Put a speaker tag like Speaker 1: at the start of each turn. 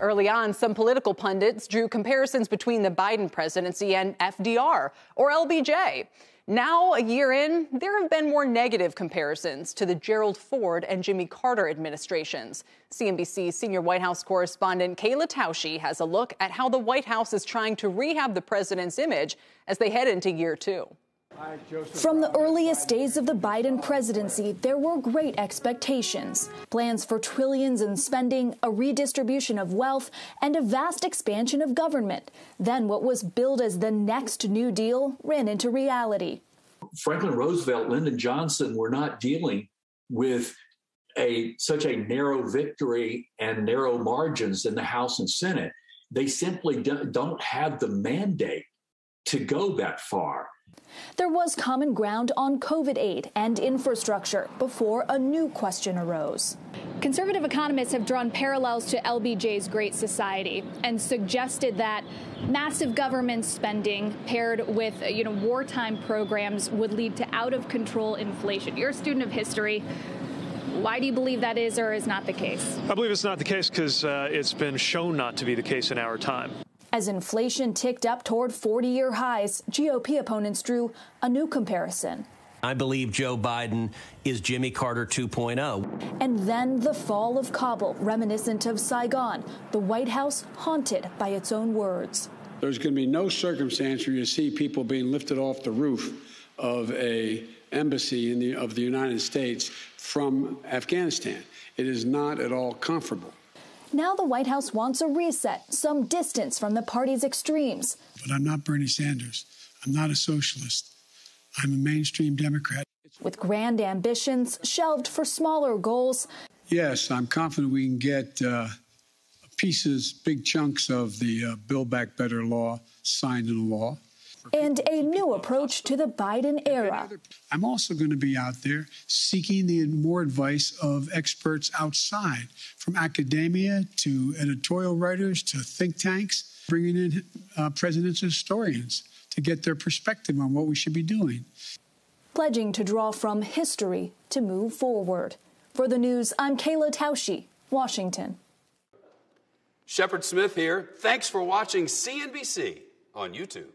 Speaker 1: Early on, some political pundits drew comparisons between the Biden presidency and FDR or LBJ. Now, a year in, there have been more negative comparisons to the Gerald Ford and Jimmy Carter administrations. CNBC senior White House correspondent Kayla Tausche has a look at how the White House is trying to rehab the president's image as they head into year two.
Speaker 2: From the earliest days of the Biden presidency, there were great expectations. Plans for trillions in spending, a redistribution of wealth, and a vast expansion of government. Then what was billed as the next New Deal ran into reality.
Speaker 3: Franklin Roosevelt, Lyndon Johnson were not dealing with a such a narrow victory and narrow margins in the House and Senate. They simply don't have the mandate to go that far.
Speaker 2: There was common ground on COVID aid and infrastructure before a new question arose. Conservative economists have drawn parallels to LBJ's Great Society and suggested that massive government spending paired with you know wartime programs would lead to out of control inflation. You're a student of history. Why do you believe that is or is not the case?
Speaker 4: I believe it's not the case because uh, it's been shown not to be the case in our time.
Speaker 2: As inflation ticked up toward 40 year highs, GOP opponents drew a new comparison.
Speaker 5: I believe Joe Biden is Jimmy Carter 2.0.
Speaker 2: And then the fall of Kabul, reminiscent of Saigon, the White House haunted by its own words.
Speaker 6: There's going to be no circumstance where you see people being lifted off the roof of a embassy the, of the United States from Afghanistan. It is not at all comfortable.
Speaker 2: Now the White House wants a reset, some distance from the party's extremes.
Speaker 6: But I'm not Bernie Sanders. I'm not a socialist. I'm a mainstream Democrat.
Speaker 2: With grand ambitions shelved for smaller goals.
Speaker 6: Yes, I'm confident we can get uh, pieces, big chunks of the uh, Build Back Better law signed into law
Speaker 2: and a new approach to the Biden era.
Speaker 6: I'm also going to be out there seeking the more advice of experts outside, from academia to editorial writers to think tanks, bringing in uh, presidents and historians to get their perspective on what we should be doing.
Speaker 2: Pledging to draw from history to move forward. For the news, I'm Kayla Tausche, Washington.
Speaker 7: Shepard Smith here. Thanks for watching CNBC on YouTube.